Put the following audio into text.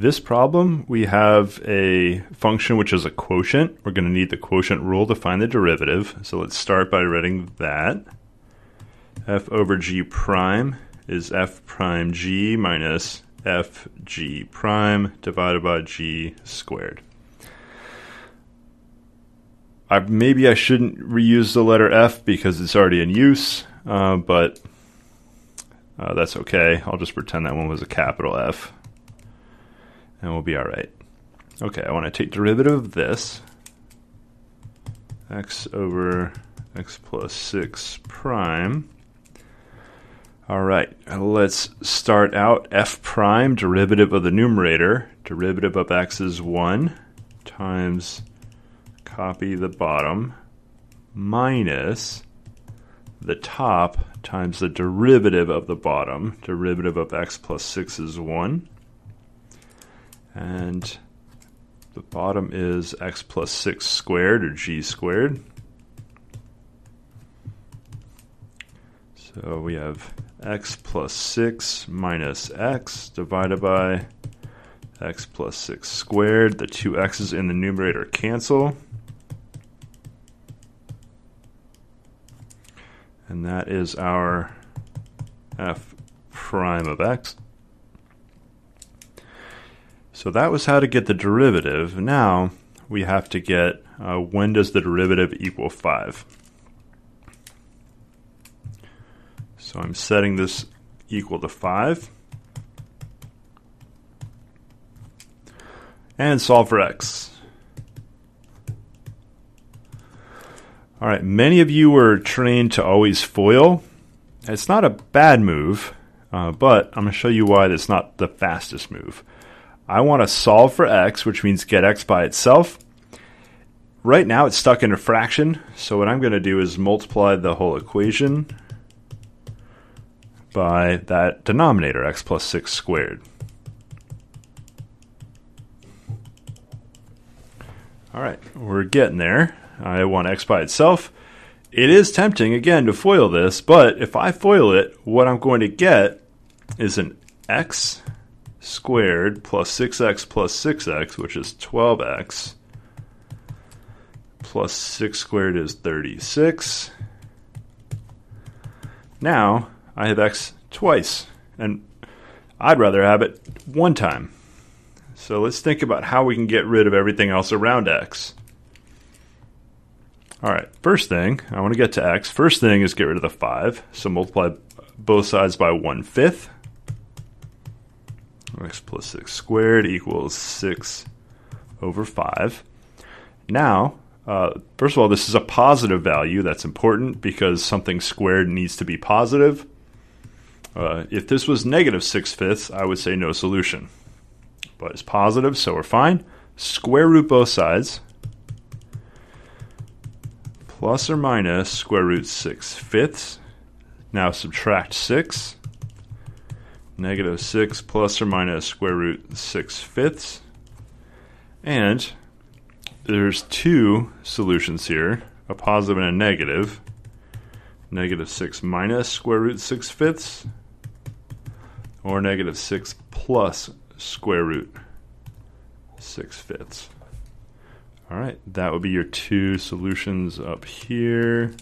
This problem, we have a function which is a quotient. We're going to need the quotient rule to find the derivative. So let's start by writing that. f over g prime is f prime g minus f g prime divided by g squared. I, maybe I shouldn't reuse the letter f because it's already in use, uh, but uh, that's okay. I'll just pretend that one was a capital F and we'll be all right. Okay, I want to take derivative of this. x over x plus 6 prime. All right, let's start out f prime, derivative of the numerator. Derivative of x is 1 times copy the bottom minus the top times the derivative of the bottom. Derivative of x plus 6 is 1 and the bottom is x plus 6 squared or g squared. So we have x plus 6 minus x divided by x plus 6 squared. The two x's in the numerator cancel. And that is our f prime of x. So that was how to get the derivative. Now we have to get uh, when does the derivative equal 5? So I'm setting this equal to 5. And solve for x. All right, many of you were trained to always FOIL. It's not a bad move, uh, but I'm going to show you why that's not the fastest move. I want to solve for x, which means get x by itself. Right now it's stuck in a fraction, so what I'm going to do is multiply the whole equation by that denominator, x plus 6 squared. All right, we're getting there. I want x by itself. It is tempting, again, to FOIL this, but if I FOIL it, what I'm going to get is an x squared plus 6x plus 6x, which is 12x, plus 6 squared is 36. Now I have x twice, and I'd rather have it one time. So let's think about how we can get rid of everything else around x. All right, first thing, I want to get to x. First thing is get rid of the 5. So multiply both sides by 1 fifth x plus 6 squared equals 6 over 5. Now, uh, first of all, this is a positive value. That's important because something squared needs to be positive. Uh, if this was negative 6 fifths, I would say no solution. But it's positive, so we're fine. Square root both sides. Plus or minus square root 6 fifths. Now subtract 6 negative 6 plus or minus square root 6 fifths. And there's two solutions here, a positive and a negative. Negative 6 minus square root 6 fifths, or negative 6 plus square root 6 fifths. All right, that would be your two solutions up here.